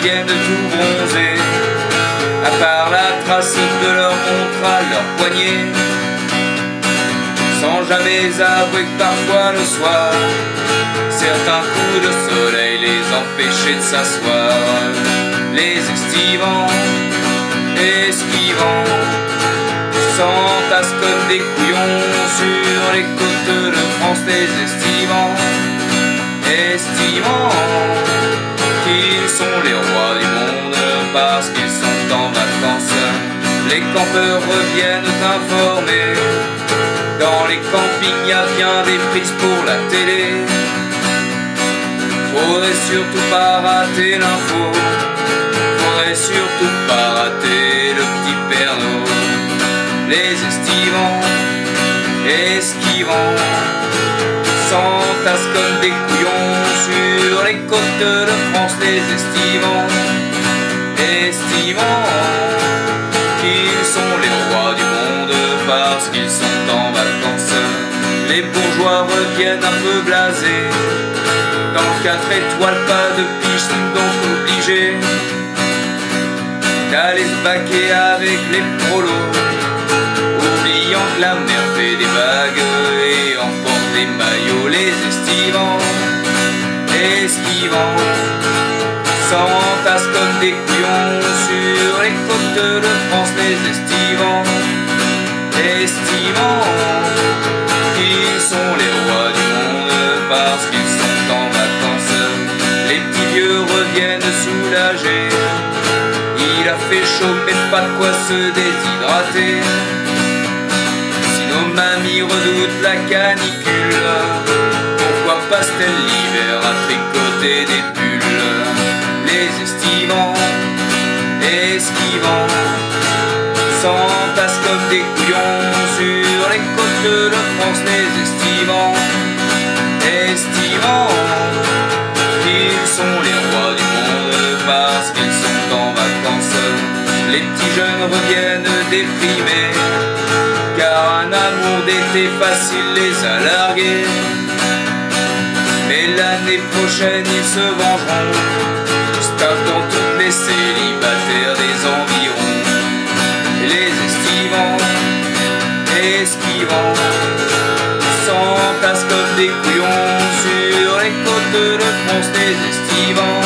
reviennent tout bronzer, à part la trace de leur montre à leur poignet, sans jamais avouer que parfois le soir, certains coups de soleil les empêchaient de s'asseoir, les estivants, esquivant, s'entassent comme des couillons sur les côtes de France, les estivants, estivants, qu'ils sont les rois. Les campeurs reviennent informés. Dans les campings, y a bien des prises pour la télé. Faudrait surtout pas rater l'info. Faudrait surtout pas rater le petit perno. Les estivants, esquivants, s'entassent comme des couillons sur les côtes de France. Les estivants, estimant un peu blasés. Dans 4 étoiles, pas de piscine, donc obligés d'aller se baquer avec les prolos. Oubliant que la mer fait des vagues et emporte des maillots, les estivants, esquivants s'entassent comme des couillons sur les côtes de France, les estivants, estimant Il a fait chaud mais pas de quoi se déshydrater. Si nos mamies redoutent la canicule, pourquoi passe-t-elle l'hiver à tricoter des pulls? Les estivants, esquivants, s'entassent comme des couillons sur les côtes de France. Les estivants, Les petits jeunes reviennent déprimés car un amour d'été facile les a largués. Mais l'année prochaine ils se vengeront, dans toutes les célibataires des environs. Les estivants, esquivants, s'entassent comme des couillons sur les côtes de France. Les estivants,